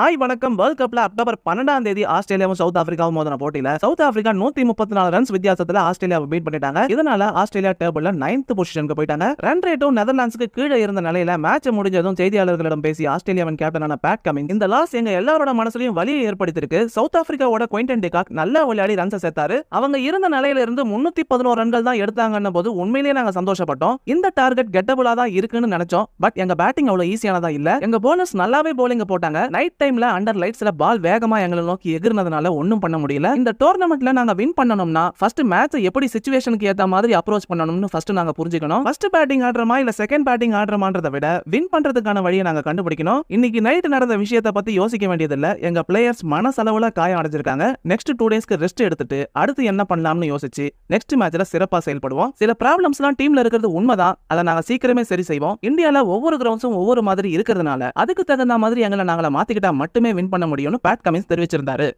Hi வணக்கம். World கப்ல October பன்னெண்டாம் தேதி ஆஸ்திரேலியாவும் சவுத் ஆப்பிரிக்காவும் மோதன போட்டியில சவுத் ஆப்பிரிக்கா நூத்தி முப்பத்தி நாலு ரன்ஸ் வித்தியாசத்துல ஆஸ்திரேலியாவை பீட் பண்ணிட்டாங்க. இதனால ஆஸ்திரேலியா டேபிள்ல நைன்த் பொசிஷனுக்கு போயிட்டாங்க. ரன் ரேட்டும் நெதர்லாண்ட்ஸ்க்கு கீழே இருந்த நிலையில மேட்ச் முடிஞ்சதும் செய்தியாளர்களிடம் பேசி ஆஸ்திரேலியாவின் கேப்டனான பேட் கமிங் இந்த லாஸ் எங்க எல்லாரோட மனசுலயும் வலியை ஏற்படுத்திருக்கு சவுத் ஆப்பிரிக்காவோட குவைண்டன் டிகாக் நல்லா விளையாடி ரன்ஸ் சேர்த்தாரு. அவங்க இருந்த நிலையில இருந்து முன்னூத்தி பதினோரு ரன்கள் தான் எடுத்தாங்கன்ன போது உண்மையிலேயே நாங்க சந்தோஷப்பட்டோம். இந்த டார்கெட் கெட்டபுளா தான் இருக்குன்னு நினைச்சோம். பட் எங்க பேட்டிங் அவ்வளவு ஈஸியானதா இல்ல. எங்க போனஸ் நல்லாவே போலிங் போட்டாங்க. நைட் டைம் டைம்ல அண்டர் லைட்ஸ்ல பால் வேகமா எங்களை நோக்கி எகிர்னதுனால ஒன்றும் பண்ண முடியல. இந்த டோர்னமெண்ட்ல நாங்க வின் பண்ணணும்னா ஃபர்ஸ்ட் மேட்ச் எப்படி சுச்சுவேஷனுக்கு ஏத்த மாதிரி அப்ரோச் பண்ணணும்னு ஃபர்ஸ்ட் நாங்க புரிஞ்சுக்கணும். ஃபர்ஸ்ட் பேட்டிங் ஆடுறமா இல்ல செகண்ட் பேட்டிங் ஆடுறமான்றத விட வின் பண்றதுக்கான வழியை நாங்க கண்டுபிடிக்கணும். இன்னைக்கு நைட் நடந்த விஷயத்தை பத்தி யோசிக்க வேண்டியதில்ல. எங்க பிளேயர்ஸ் மனசளவுல காயம் அடைஞ்சிருக்காங்க. நெக்ஸ்ட் டூ டேஸ்க்கு ரெஸ்ட் எடுத்துட்டு அடுத்து என்ன பண்ணலாம்னு யோசிச்சு நெக்ஸ்ட் மேட்ச்ல சிறப்பா செயல்படுவோம். சில ப்ராப்ளம்ஸ்லாம் டீம்ல இருக்கிறது உண்மைதான். அதை நாங்க சீக்கிரமே சரி செய்வோம். இந்தியால ஒவ்வொரு கிரவுண்ட்ஸும் ஒவ்வொரு மாதிரி இருக்கிறதுனால அதுக்கு தகுந்த மாதிரி எங்களை நாங்கள மாத்திக்கிட்டா மட்டுமே வின் பண்ண முடியும்னு பேட் கமின்ஸ் தெரிவிச்சிருந்தாரு.